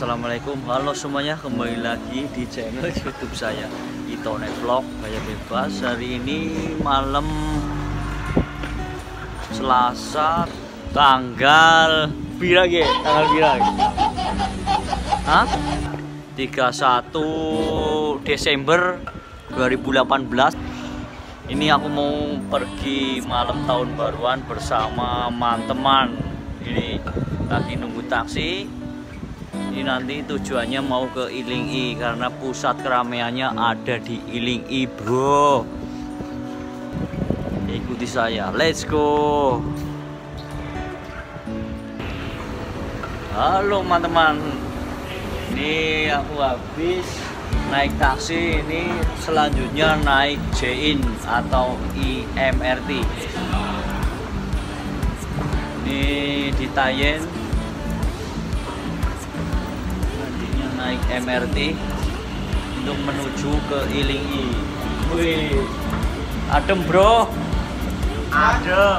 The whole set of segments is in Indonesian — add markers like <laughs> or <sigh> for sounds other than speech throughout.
Assalamualaikum. Halo semuanya kembali lagi di channel youtube saya Itonet Vlog. Gaya Bebas Hari ini malam Selasa Tanggal Bira ge? Tanggal bira Hah? 31 Desember 2018 Ini aku mau pergi malam tahun baruan bersama teman-teman. Ini lagi nunggu taksi ini nanti tujuannya mau ke Ilingi karena pusat keramaiannya ada di Ilingi bro. Ikuti saya let's go. Halo teman-teman. Ini aku habis naik taksi. Ini selanjutnya naik J-In atau IMRT ini di Tayen naik MRT untuk menuju ke Ilingi. Wih, adem bro, adem.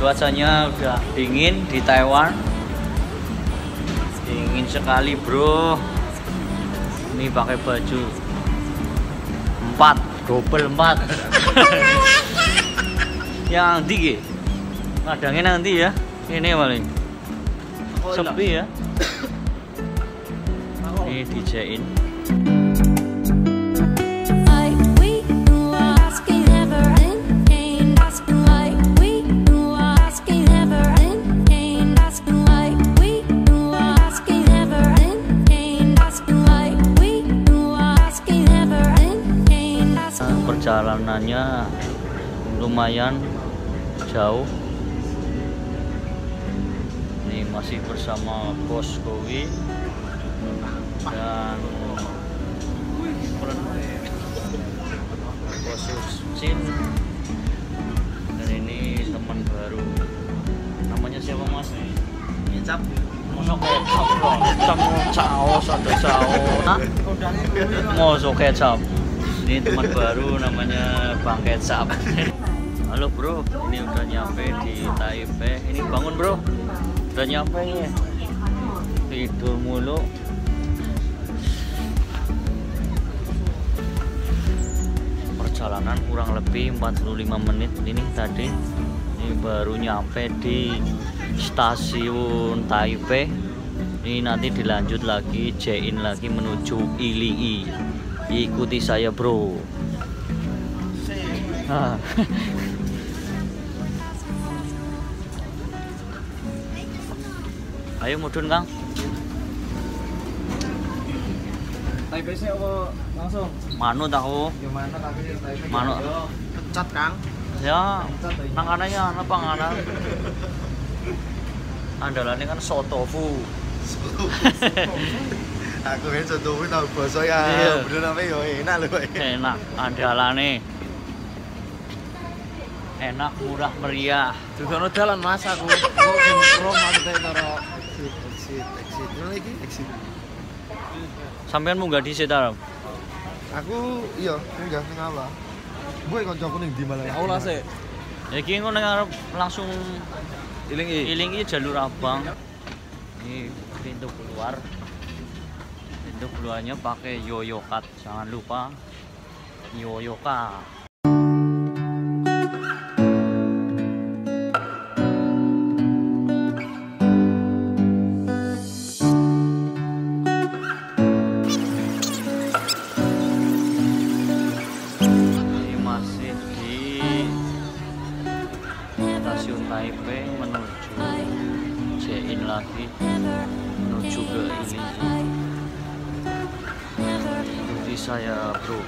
Cuacanya udah dingin di Taiwan, dingin sekali bro. Ini pakai baju empat, double empat. <laughs> Yang tinggi, ngadangnya nanti ya. Ini paling sepi ya <coughs> ini DJin perjalanannya lumayan jauh. Ini masih bersama bos Kowi dan khusus Cin dan ini teman baru. Namanya siapa mas? Kecap Masuk kecap dong, kecap caos ada caos. Masuk kecap. Ini teman baru namanya Bang Kecap. Halo bro, ini udah nyampe di Taipei. Ini bangun bro, udah nyampe nih Tidur mulu perjalanan kurang lebih 45 menit ini tadi. Ini baru nyampe di stasiun Taipei. Ini nanti dilanjut lagi J-in lagi menuju Ilii. Ikuti saya bro. Ah. <laughs> ayo mudun kang Taipei sih apa langsung? manut aku Gimana tapi Taipei? manut Pecat Kang. ya nanganannya apa panganan andalannya kan sotofu <laughs> Aku kan pun tahu bahasa ya. Iya. Bener apa ya enak loh. enak andalannya enak murah meriah Juga dalan Mas aku. Kok maksudnya karo exit exit exit. Exit. Sampean munggah dhisik ta, Ram? Aku iya, munggah ning Allah. Gue kanca kuning di Malang. Aku lah sik. Iki ngono nang arep langsung ilingi. Ilingi jalur Abang. Ini pintu keluar. Pintu keluarnya pakai yoyokat, jangan lupa. Yoyokat. stasiun Taipei menuju J-in lagi menuju ke ini ikuti saya bro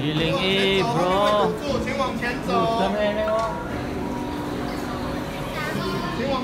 Ilingi bro 请往前 Bukan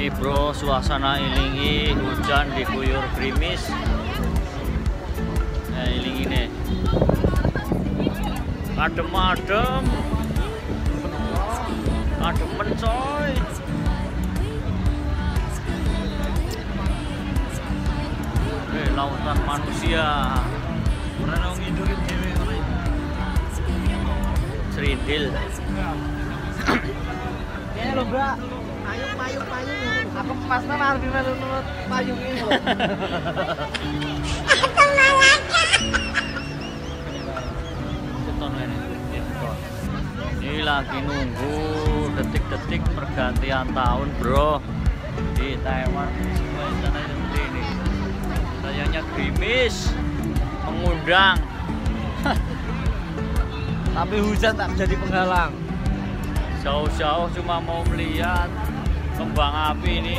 ini bro suasana ilingi hujan diguyur gerimis. Nah ilingi nih. Adem-adem. Ademen coy. Eh lautan manusia. Pernah nong serindil Kayaknya lo mbak. Payung, payung, payung. Apa masnya harus melu nurut payung ini ini ini ini lagi nunggu detik-detik pergantian tahun bro. Di Taiwan. Suasana seperti ini. Sayangnya gerimis mengundang Tapi hujan tak menjadi penghalang. Jauh-jauh cuma mau melihat kembang api ini.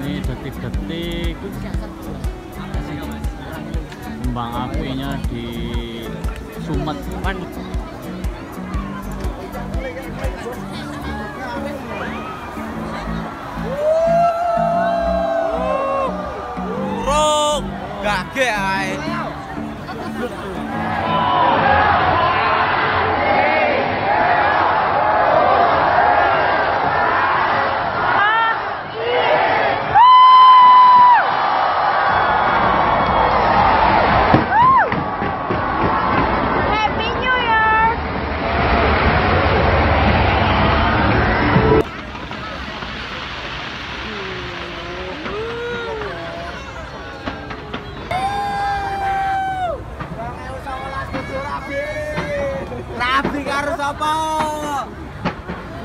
Ini detik-detik. Kembang apinya di sumet. Burung Gage Sapa?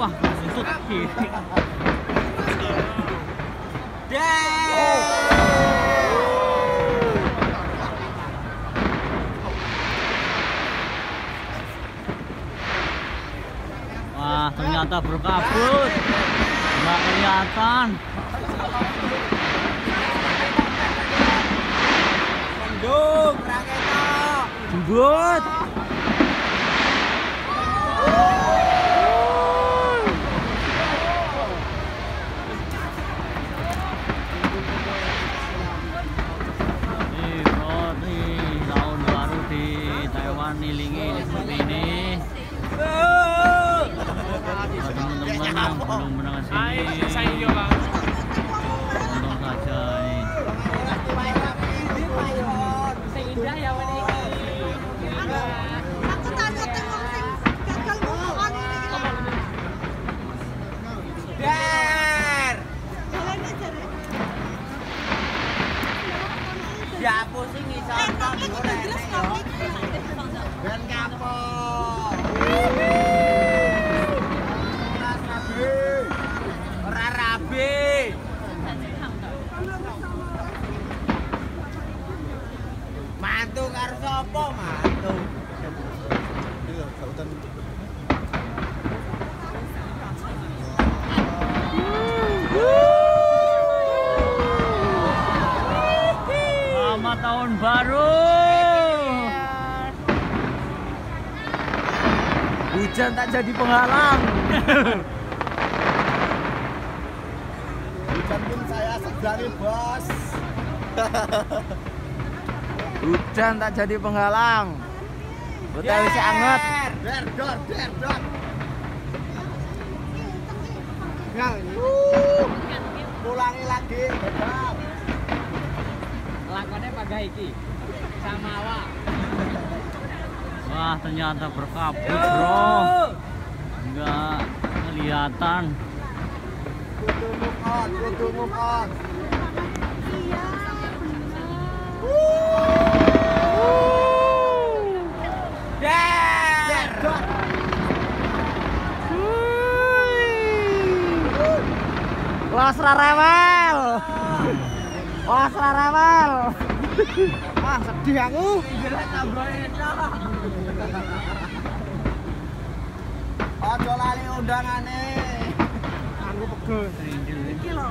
wah susut kiri wah ternyata berkabut nggak kelihatan Mendung, raketa. jembut nilingi seperti ini. Teman-teman yang belum pernah ke sini, tahun baru. Hujan tak jadi penghalang. Hujan pun saya segari bos. Hujan tak jadi penghalang. Betul. Der dor der dor. Pulangi lagi. Pakai iki sama awak Wah ternyata berkabut bro. Enggak kelihatan. Kudu move on, kudu move on. Der! Der! los rarewel ah sedih aku. Ojo lali undangane aku pegel. Iki lho.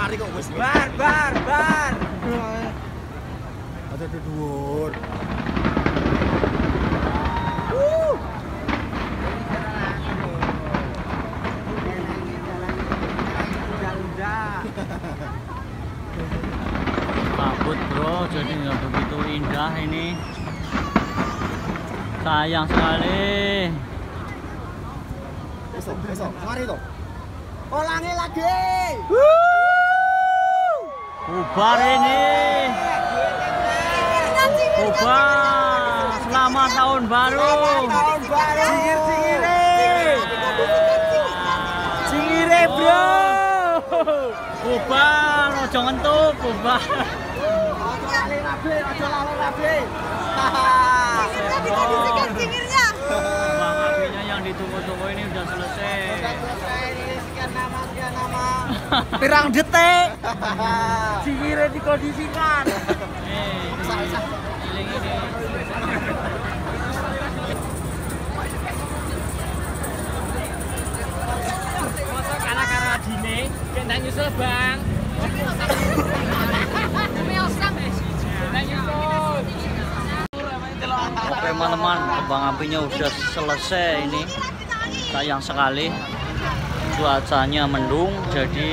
Mari kok wis. Bar, bar, bar. Ada di dhuwur. Kabut bro, jadi nggak begitu indah ini. Sayang sekali. Besok, besok. Mari to. Ulangi lagi. Bubar ini. Bubar. Selamat tahun baru. Tahun baru. Cingir-cingire. Cingire bro. Bubar, ojo ngentuk, bubar. Ojo. Cingirnya yang ditunggu-tunggu ini udah selesai. Ini sekian nama, sekian nama. Pirang detik. Cingire dikondisikan. Dine, bang. Teman-teman, kembang apinya udah selesai ini. Sayang sekali cuacanya mendung, jadi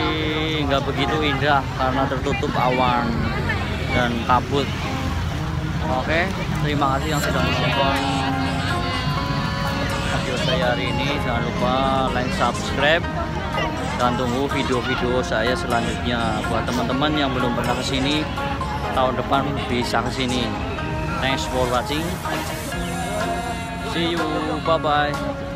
nggak begitu indah karena tertutup awan dan kabut. Oke, terima kasih yang sudah menonton video saya hari ini. Jangan lupa like, subscribe, dan tunggu video-video saya selanjutnya. Buat teman-teman yang belum pernah ke sini, tahun depan bisa ke sini. Thanks for watching. See you. Bye bye.